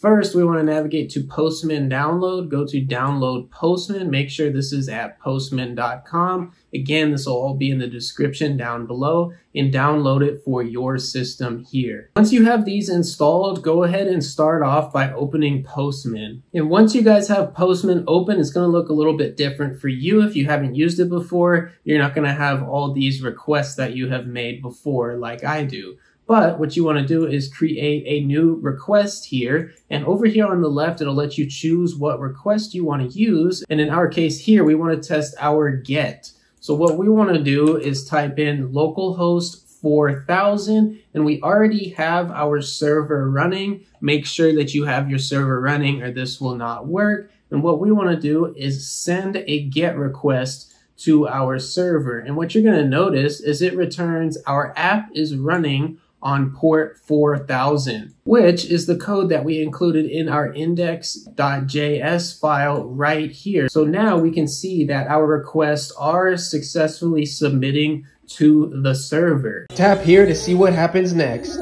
First, we want to navigate to Postman download. Go to download Postman. Make sure this is at postman.com. Again, this will all be in the description down below and download it for your system here. Once you have these installed, go ahead and start off by opening Postman. And once you guys have Postman open, it's going to look a little bit different for you. If you haven't used it before, you're not going to have all these requests that you have made before like I do. But what you want to do is create a new request here. And over here on the left, it'll let you choose what request you want to use. And in our case here, we want to test our get. So what we want to do is type in localhost 4000 and we already have our server running. Make sure that you have your server running or this will not work. And what we want to do is send a GET request to our server. And what you're going to notice is it returns our app is running on port 4000, which is the code that we included in our index.js file right here. So now we can see that our requests are successfully submitting to the server. Tap here to see what happens next.